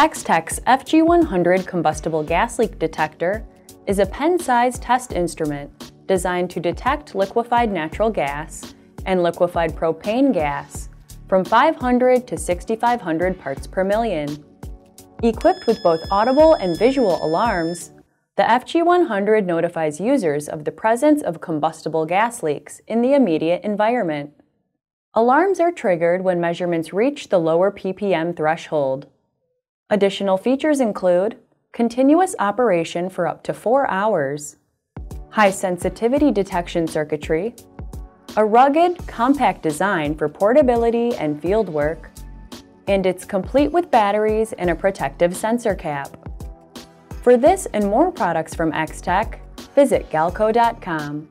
Extech's FG100 combustible gas leak detector is a pen-sized test instrument designed to detect liquefied natural gas and liquefied propane gas from 500 to 6500 parts per million. Equipped with both audible and visual alarms, the FG100 notifies users of the presence of combustible gas leaks in the immediate environment. Alarms are triggered when measurements reach the lower ppm threshold. Additional features include continuous operation for up to four hours, high sensitivity detection circuitry, a rugged, compact design for portability and field work, and it's complete with batteries and a protective sensor cap. For this and more products from Extech, visit galco.com.